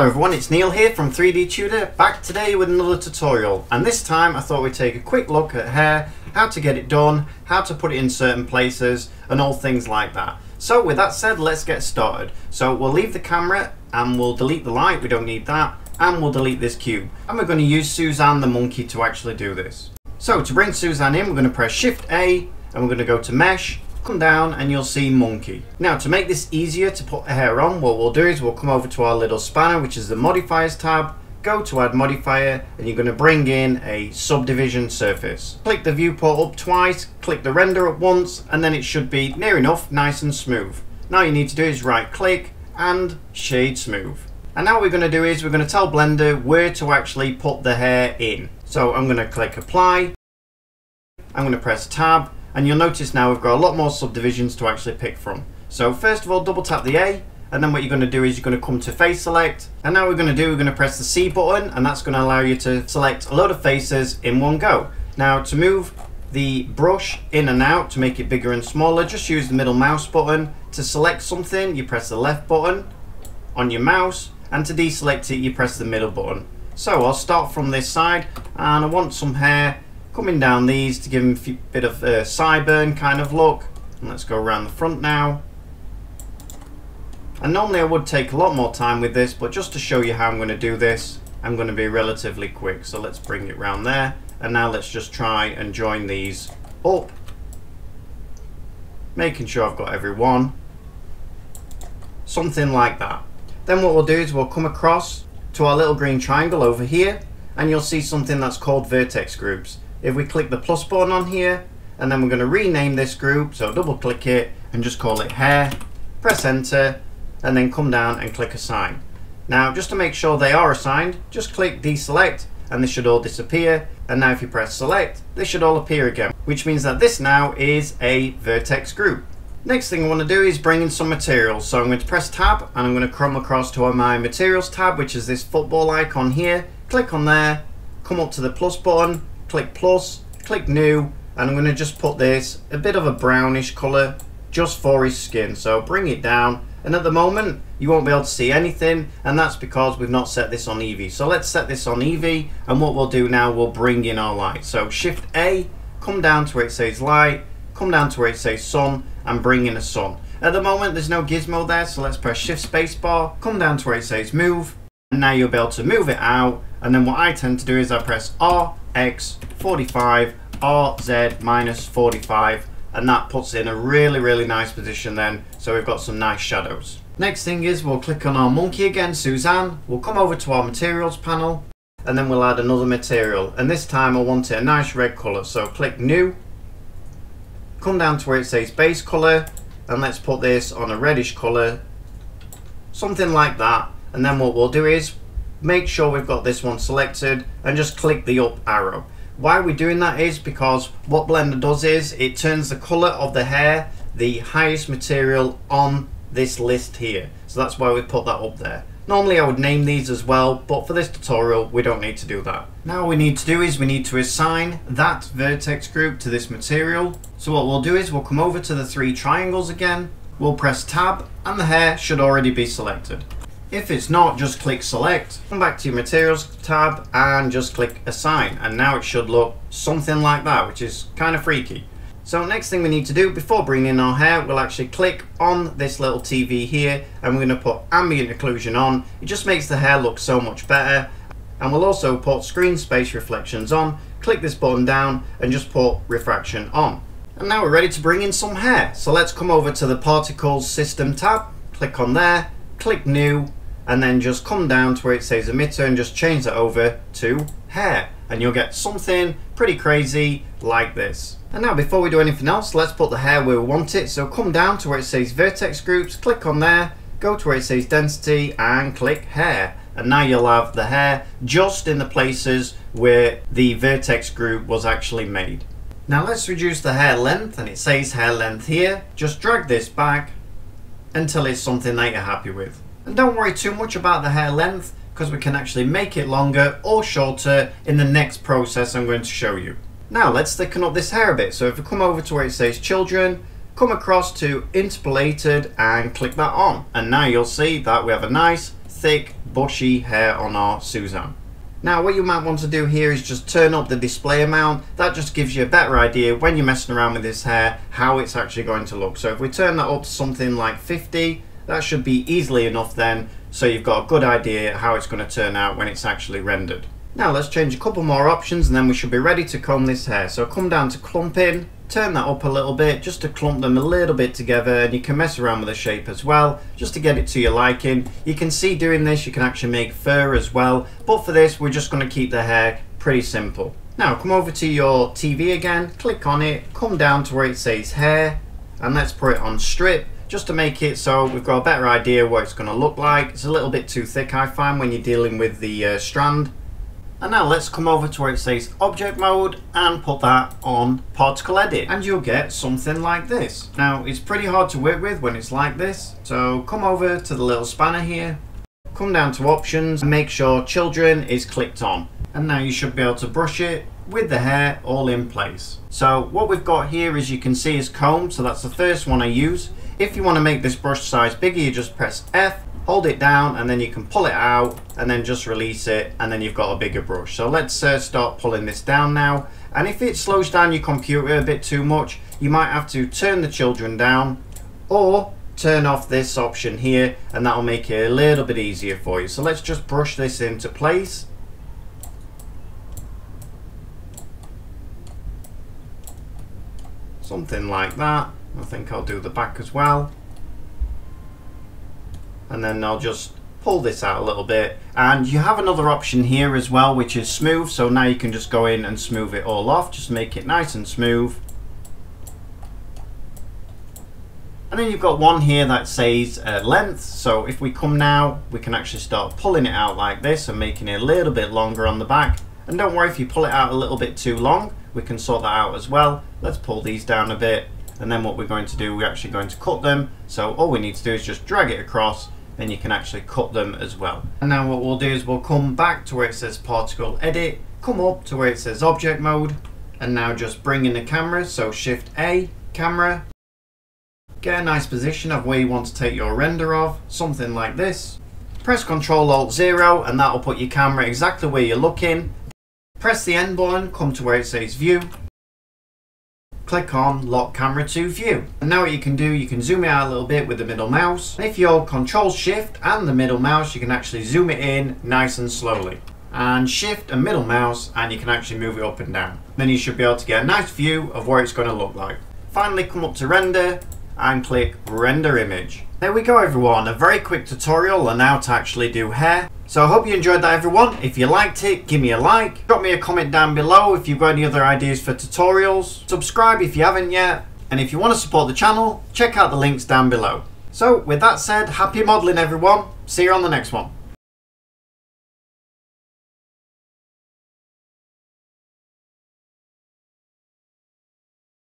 Hello everyone, it's Neil here from 3D Tudor, back today with another tutorial. And this time I thought we'd take a quick look at hair, how to get it done, how to put it in certain places, and all things like that. So with that said, let's get started. So we'll leave the camera and we'll delete the light, we don't need that, and we'll delete this cube. And we're going to use Suzanne the monkey to actually do this. So to bring Suzanne in, we're going to press Shift A, and we're going to go to Mesh, come down and you'll see monkey. Now to make this easier to put the hair on, what we'll do is we'll come over to our little spanner, which is the modifiers tab, go to add modifier and you're going to bring in a subdivision surface. Click the viewport up twice, click the render up once and then it should be near enough nice and smooth. Now you need to do is right click and shade smooth. And now what we're going to do is we're going to tell Blender where to actually put the hair in. So I'm going to click apply, I'm going to press tab and you'll notice now we've got a lot more subdivisions to actually pick from. So first of all double tap the A and then what you're going to do is you're going to come to face select and now we're going to do we're going to press the C button and that's going to allow you to select a load of faces in one go. Now to move the brush in and out to make it bigger and smaller just use the middle mouse button. To select something you press the left button on your mouse and to deselect it you press the middle button. So I'll start from this side and I want some hair Coming down these to give them a bit of a sideburn kind of look. And let's go around the front now. And normally I would take a lot more time with this, but just to show you how I'm going to do this, I'm going to be relatively quick. So let's bring it round there. And now let's just try and join these up. Making sure I've got every one. Something like that. Then what we'll do is we'll come across to our little green triangle over here and you'll see something that's called vertex groups if we click the plus button on here and then we're going to rename this group so double click it and just call it hair press enter and then come down and click assign. Now just to make sure they are assigned just click deselect and this should all disappear. And now if you press select they should all appear again which means that this now is a vertex group. Next thing I want to do is bring in some materials. So I'm going to press tab and I'm going to come across to my materials tab which is this football icon here. Click on there come up to the plus button click plus, click new, and I'm going to just put this a bit of a brownish colour just for his skin. So bring it down, and at the moment you won't be able to see anything, and that's because we've not set this on Eevee. So let's set this on Eevee, and what we'll do now, we'll bring in our light. So Shift A, come down to where it says light, come down to where it says sun, and bring in a sun. At the moment there's no gizmo there, so let's press Shift Spacebar, come down to where it says move, and now you'll be able to move it out, and then what I tend to do is I press R x 45 rz minus 45 and that puts it in a really really nice position then so we've got some nice shadows. Next thing is we'll click on our monkey again Suzanne. We'll come over to our materials panel and then we'll add another material. And this time I want it a nice red color so click new come down to where it says base color and let's put this on a reddish color something like that and then what we'll do is make sure we've got this one selected and just click the up arrow. Why we're doing that is because what Blender does is it turns the color of the hair the highest material on this list here. So that's why we put that up there. Normally I would name these as well, but for this tutorial we don't need to do that. Now we need to do is we need to assign that vertex group to this material. So what we'll do is we'll come over to the three triangles again, we'll press tab and the hair should already be selected. If it's not, just click select, come back to your materials tab and just click assign. And now it should look something like that, which is kind of freaky. So next thing we need to do before bringing in our hair, we'll actually click on this little TV here and we're going to put ambient occlusion on. It just makes the hair look so much better. And we'll also put screen space reflections on. Click this button down and just put refraction on. And now we're ready to bring in some hair. So let's come over to the particles system tab, click on there, click new, and then just come down to where it says emitter and just change that over to hair and you'll get something pretty crazy like this. And now before we do anything else, let's put the hair where we want it. So come down to where it says vertex groups, click on there, go to where it says density and click hair. And now you'll have the hair just in the places where the vertex group was actually made. Now let's reduce the hair length and it says hair length here. Just drag this back until it's something that you're happy with. And don't worry too much about the hair length because we can actually make it longer or shorter in the next process I'm going to show you. Now let's thicken up this hair a bit. So if we come over to where it says children, come across to interpolated and click that on. And now you'll see that we have a nice thick, bushy hair on our Suzanne. Now what you might want to do here is just turn up the display amount. That just gives you a better idea when you're messing around with this hair how it's actually going to look. So if we turn that up to something like 50, that should be easily enough then so you've got a good idea how it's going to turn out when it's actually rendered. Now let's change a couple more options and then we should be ready to comb this hair. So come down to clumping, turn that up a little bit just to clump them a little bit together and you can mess around with the shape as well just to get it to your liking. You can see doing this you can actually make fur as well but for this we're just going to keep the hair pretty simple. Now come over to your TV again, click on it, come down to where it says hair and let's put it on strip just to make it so we've got a better idea what it's going to look like. It's a little bit too thick I find when you're dealing with the uh, strand and now let's come over to where it says object mode and put that on particle edit and you'll get something like this. Now it's pretty hard to work with when it's like this. So come over to the little spanner here, come down to options and make sure children is clicked on. And now you should be able to brush it with the hair all in place. So what we've got here as you can see is comb. So that's the first one I use. If you want to make this brush size bigger, you just press F hold it down and then you can pull it out and then just release it and then you've got a bigger brush. So let's uh, start pulling this down now. And if it slows down your computer a bit too much, you might have to turn the children down or turn off this option here and that'll make it a little bit easier for you. So let's just brush this into place. Something like that. I think I'll do the back as well. And then I'll just pull this out a little bit. And you have another option here as well which is smooth. So now you can just go in and smooth it all off. Just make it nice and smooth. And then you've got one here that says uh, length. So if we come now we can actually start pulling it out like this and making it a little bit longer on the back. And don't worry if you pull it out a little bit too long we can sort that out as well. Let's pull these down a bit and then what we're going to do we're actually going to cut them so all we need to do is just drag it across then you can actually cut them as well. And now what we'll do is we'll come back to where it says particle edit, come up to where it says object mode, and now just bring in the camera, so shift A, camera, get a nice position of where you want to take your render of, something like this. Press Ctrl Alt 0 and that will put your camera exactly where you're looking. Press the N button, come to where it says view, click on lock camera to view. And now what you can do, you can zoom it out a little bit with the middle mouse. And if you hold control shift and the middle mouse, you can actually zoom it in nice and slowly. And shift and middle mouse and you can actually move it up and down. Then you should be able to get a nice view of what it's going to look like. Finally come up to render and click render image. There we go everyone, a very quick tutorial on how to actually do hair. So I hope you enjoyed that everyone. If you liked it, give me a like. Drop me a comment down below if you've got any other ideas for tutorials. Subscribe if you haven't yet. And if you want to support the channel, check out the links down below. So with that said, happy modelling everyone. See you on the next one.